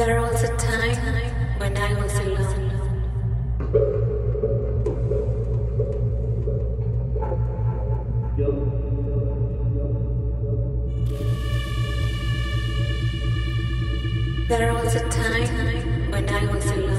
There was a time when I was alone. There was a time when I was alone.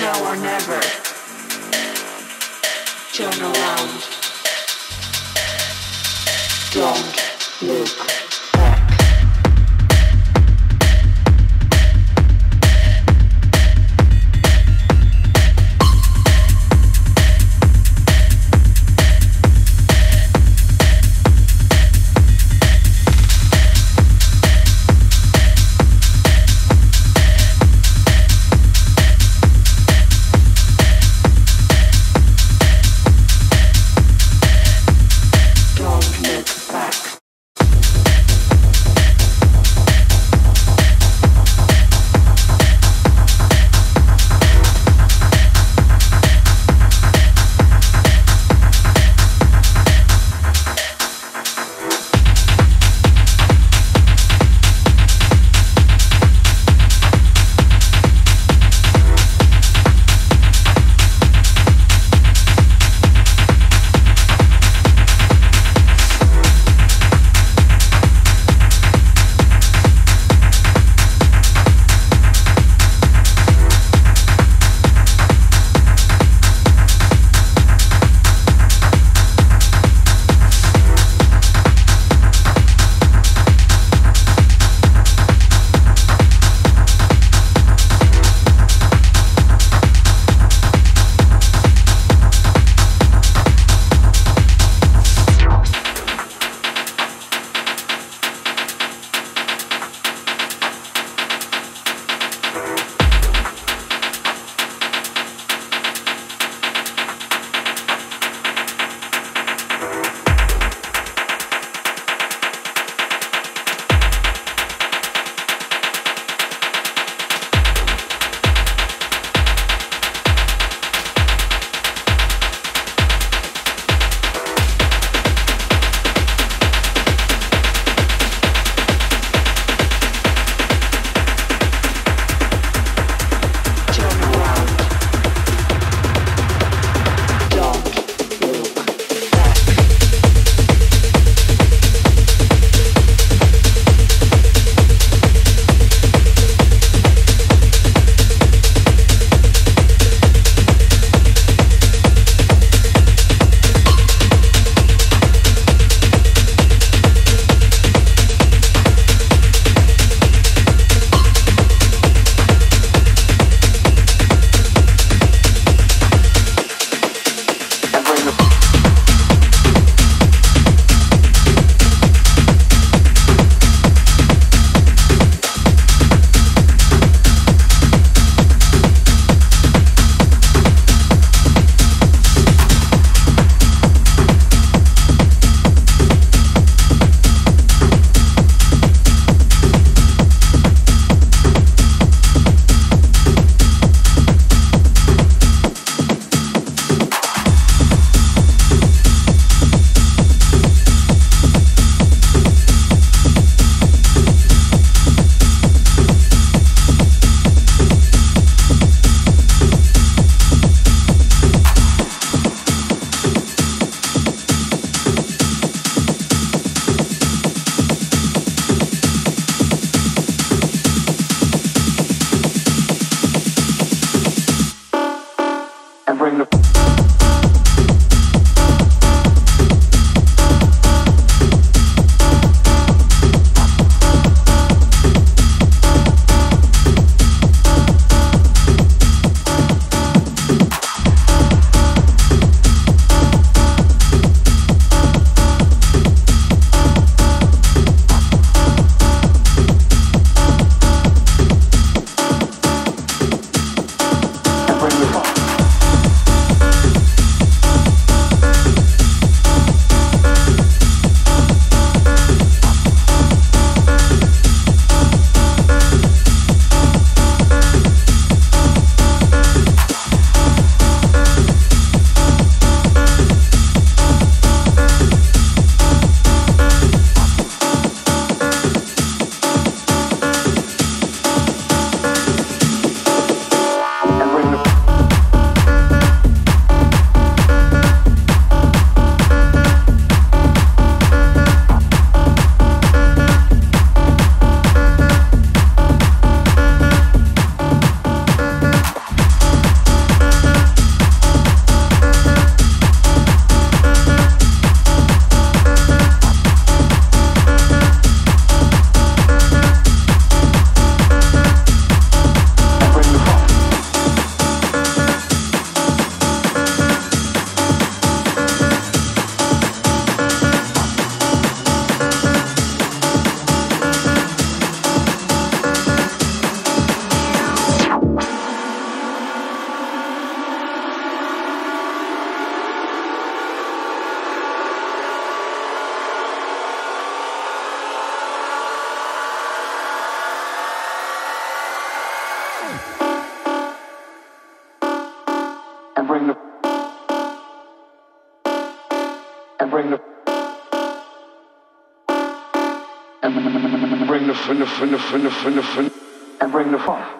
Now or never. Turn around. Don't look. Bring the funk.